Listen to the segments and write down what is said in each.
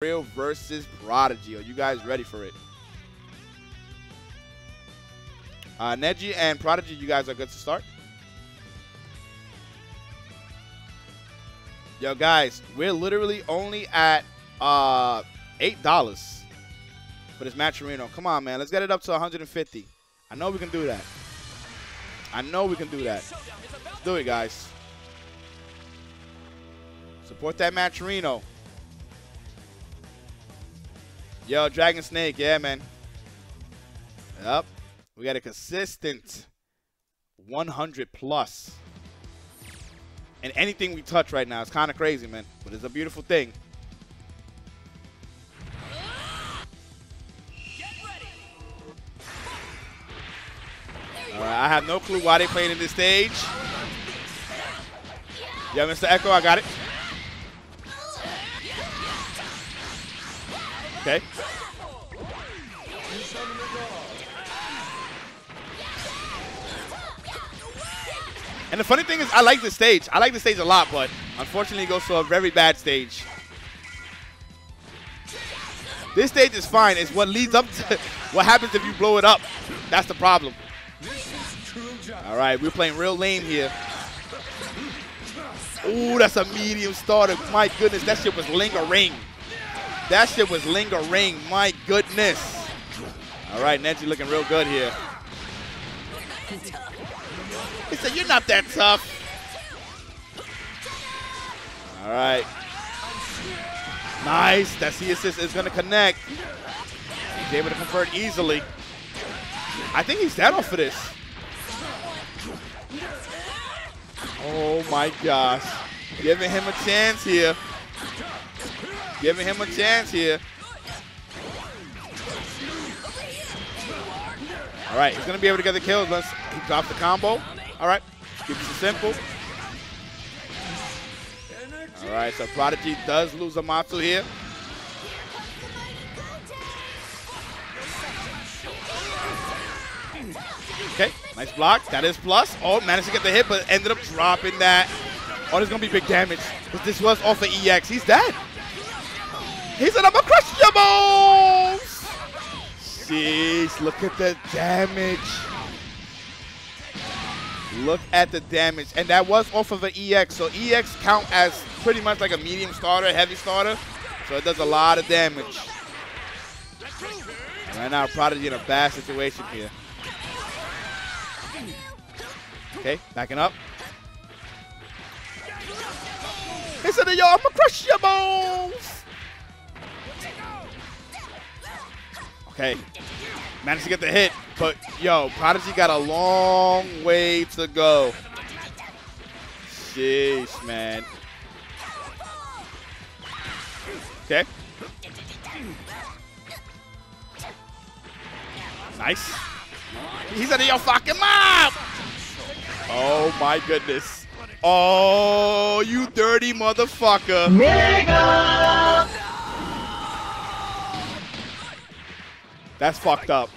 Real versus Prodigy. Are you guys ready for it? Uh, Neji and Prodigy, you guys are good to start. Yo, guys, we're literally only at uh, $8 for this Matcherino. Come on, man. Let's get it up to 150 I know we can do that. I know we can do that. Let's do it, guys. Support that Matcherino. Yo, Dragon Snake, yeah, man. Yep. We got a consistent 100 plus. And anything we touch right now is kind of crazy, man. But it's a beautiful thing. All right, I have no clue why they playing in this stage. Yeah, Mr. Echo, I got it. Okay. And the funny thing is, I like the stage. I like the stage a lot, but unfortunately, it goes to a very bad stage. This stage is fine. It's what leads up to what happens if you blow it up. That's the problem. All right, we're playing real lame here. Ooh, that's a medium starter. My goodness, that shit was lingering. That shit was lingering. My goodness. All right, Neji looking real good here. He said, you're not that tough. All right. Nice. That C assist is going to connect. He's able to convert easily. I think he's off of this. Oh my gosh. Giving him a chance here. Giving him a chance here. All right, he's going to be able to get the kills once he drops the combo. All right, keeps it simple. All right, so Prodigy does lose a Amatsu here. Okay, nice block. That is plus. Oh, managed to get the hit, but ended up dropping that. Oh, there's going to be big damage. Because this was off of EX. He's dead. He said, I'm going to crush your bones. Jeez, look at the damage. Look at the damage. And that was off of an EX. So EX count as pretty much like a medium starter, heavy starter. So it does a lot of damage. And right now, Prodigy in a bad situation here. Okay, backing up. He said, yo, I'm gonna crush your bones. Okay, managed to get the hit, but yo, Prodigy got a long way to go. Sheesh, man. Okay. Nice. He said, yo, fuck him up. Oh my goodness. Oh, you dirty motherfucker. Nigga! That's fucked up.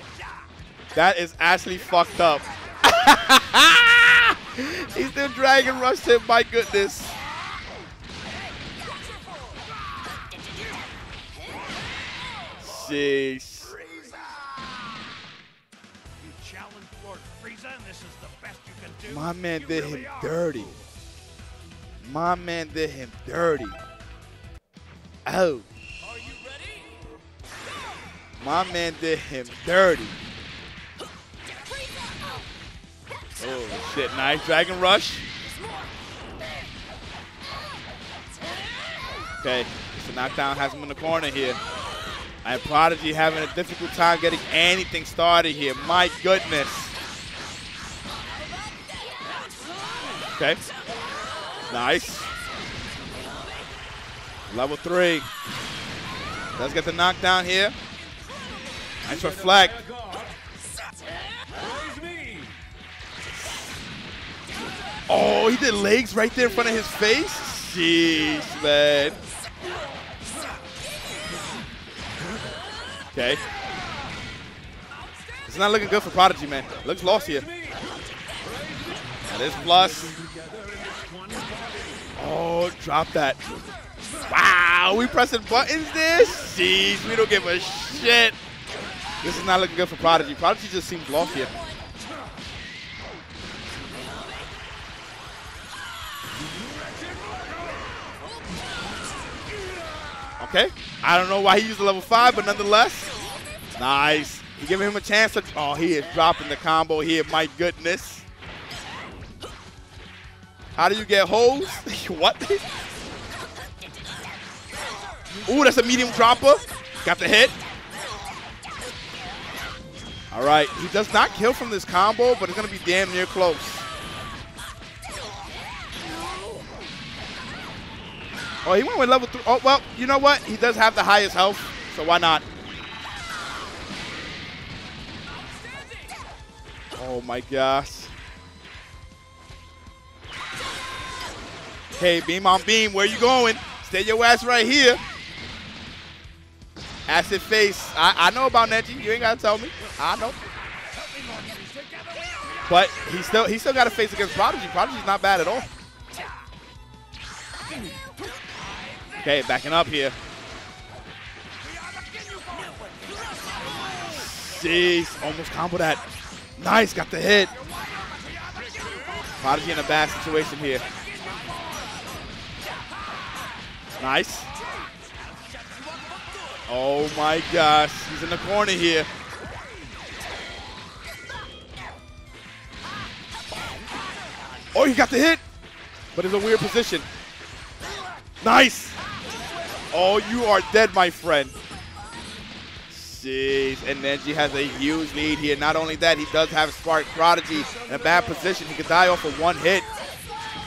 That is actually fucked up. He's still dragon rushed him, my goodness. My man did him dirty. My man did him dirty. Oh. My man did him dirty. Oh, shit. Nice Dragon Rush. Okay. So knockdown has him in the corner here. And Prodigy having a difficult time getting anything started here. My goodness. Okay. Nice. Level three. Let's get the knockdown here. Nice reflect. Oh, he did legs right there in front of his face? Jeez, man. Okay. It's not looking good for Prodigy, man. Looks lost here. That is plus. Oh, drop that. Wow, we pressing buttons there? Jeez, we don't give a shit. This is not looking good for Prodigy. Prodigy just seems lost here. Okay. I don't know why he used a level 5, but nonetheless, nice. He giving him a chance to. Oh, he is dropping the combo here. My goodness. How do you get holes? what? Ooh, that's a medium dropper. Got the hit. All right, he does not kill from this combo, but it's going to be damn near close. Oh, he went with level three. Oh, well, you know what? He does have the highest health, so why not? Oh my gosh. Hey, beam on beam, where you going? Stay your ass right here. Acid face. I, I know about Neji. You ain't gotta tell me. I know. But he still he still got to face against Prodigy. Prodigy's not bad at all. Okay, backing up here. Jeez, almost combo that. Nice, got the hit. Prodigy in a bad situation here. Nice. Oh my gosh, he's in the corner here. Oh, he got the hit, but it's a weird position. Nice. Oh, you are dead, my friend. Jeez, and Neji has a huge lead here. Not only that, he does have Spark Prodigy in a bad position. He could die off of one hit.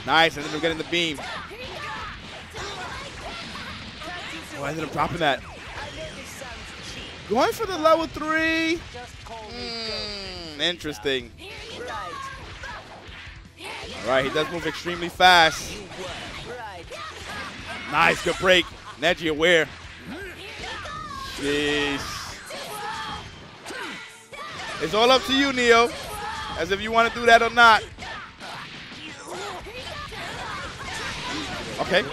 Nice, and then we're getting the beam. Oh, I ended up dropping that. Going for the level three. Mm, interesting. All right, he does move extremely fast. Nice, good break. Neji aware. Jeez. It's all up to you, Neo. As if you want to do that or not. Okay.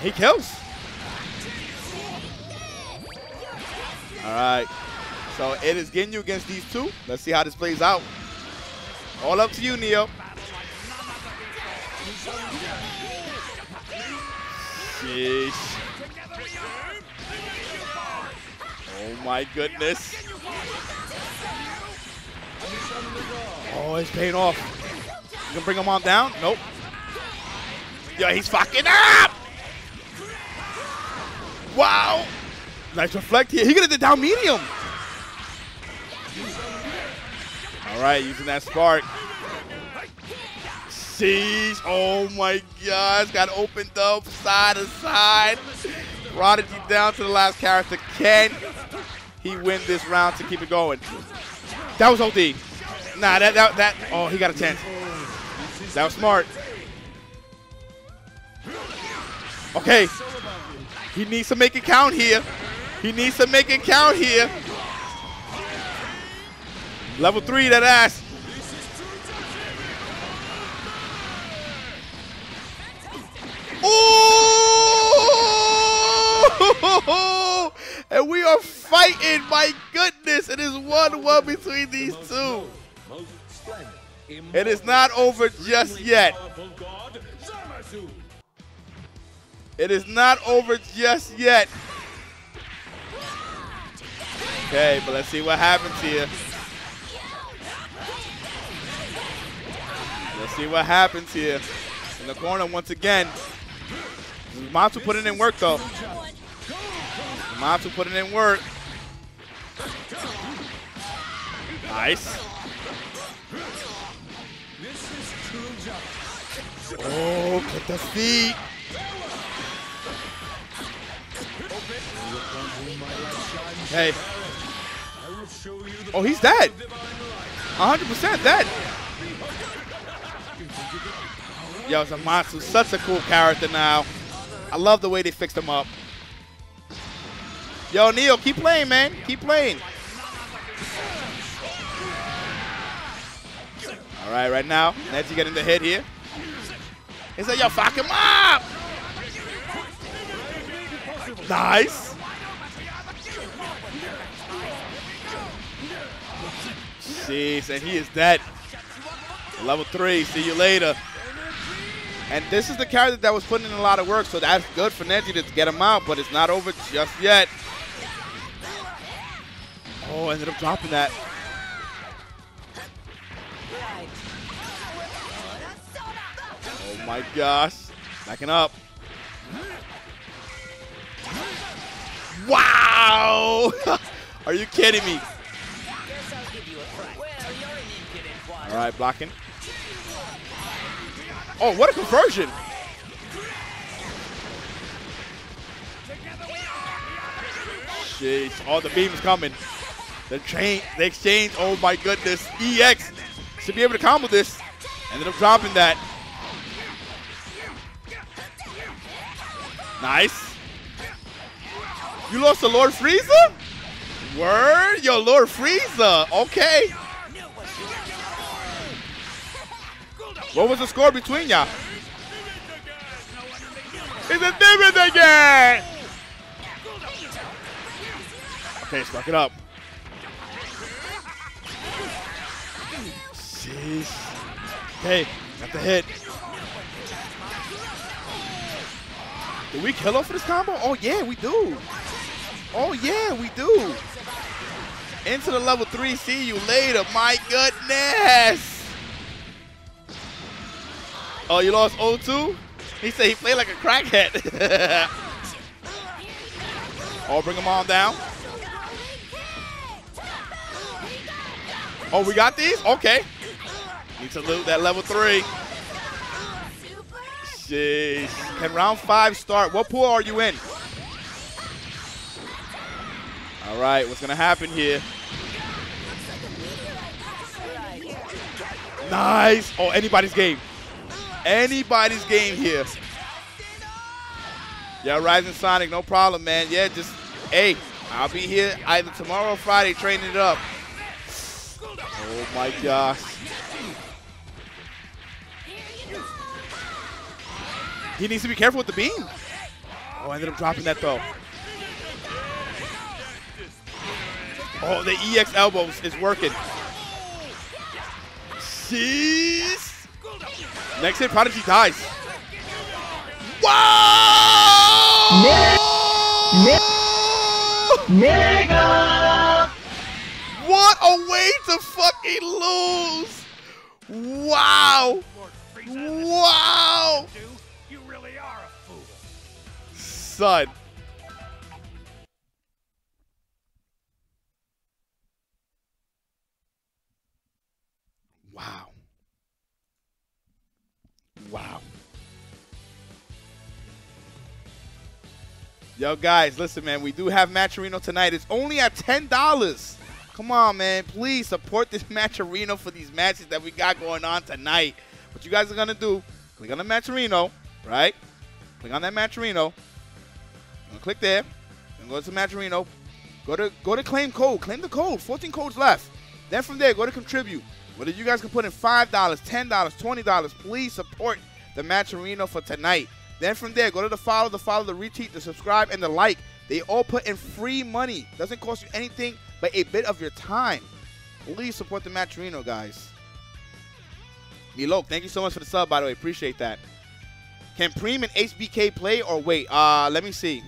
He kills. All right. So it is Ginyu against these two. Let's see how this plays out. All up to you, Neo. Sheesh. Oh my goodness. Oh, it's paying off. You gonna bring him on down? Nope. Yeah, he's fucking up! Wow! Nice reflect here. He gonna the down medium. All right, using that spark. Siege. Oh my gosh. Got opened up side to side. Prodigy down to the last character. Can he win this round to keep it going? That was OD. Nah, that, that, that, oh, he got a chance. That was smart. Okay. He needs to make it count here. He needs to make it count here. Level three, that ass. Ooh! And we are fighting, my goodness. It is 1-1 between these two. It is not over just yet. It is not over just yet. Okay, but let's see what happens here. Let's see what happens here. In the corner once again. Matsu putting in work though. Matsu putting in work. Nice. Oh, get the feet. Hey. Oh, he's dead. 100% dead. Yo, Zamasu, such a cool character now. I love the way they fixed him up. Yo, Neo, keep playing, man. Keep playing. All right, right now, Neji getting the hit here. He said, yo, fuck him up. Nice. Jeez, and he is dead. Level three, see you later. And this is the character that was putting in a lot of work, so that's good for Neji to get him out, but it's not over just yet. Oh, ended up dropping that. Oh my gosh. Backing up. Wow! Are you kidding me? All right, blocking. Oh, what a conversion! Jeez, all the beams coming. The chain, the exchange, oh my goodness. EX should be able to combo this. Ended up dropping that. Nice. You lost to Lord Frieza? Word? Yo, Lord Frieza. Okay. What was the score between y'all? It's a demon again! Okay, stuck it up. Jeez. Okay, got the hit. Do we kill off for this combo? Oh, yeah, we do. Oh, yeah, we do. Into the level three. See you later. My goodness. Oh, you lost 0-2? He said he played like a crackhead. oh, bring him on down. Oh, we got these? Okay. Need to loot that level three. Jeez. Can round five start? What pool are you in? All right, what's going to happen here? Nice. Oh, anybody's game anybody's game here. Yeah, Rising Sonic, no problem, man. Yeah, just, hey, I'll be here either tomorrow or Friday training it up. Oh, my gosh. He needs to be careful with the beam. Oh, I ended up dropping that, though. Oh, the EX elbows is working. Jeez. Next hit, Prodigy dies. Wow! Mega! What a way to fucking lose! Wow! Wow! You really are a fool. Son. Wow. Yo, guys, listen, man. We do have Matcherino tonight. It's only at $10. Come on, man. Please support this Matcherino for these matches that we got going on tonight. What you guys are going to do, click on the Matcherino, right? Click on that Matcherino. Click there. And go to Matcherino. Go to go to claim code. Claim the code. 14 codes left. Then from there, go to contribute. Whether you guys can put in $5, $10, $20, please support the Matcherino for tonight. Then from there, go to the follow, the follow, the retweet, the subscribe, and the like. They all put in free money. Doesn't cost you anything but a bit of your time. Please support the Matcherino, guys. Milo, thank you so much for the sub, by the way. Appreciate that. Can Preem and HBK play or wait? Uh, let me see.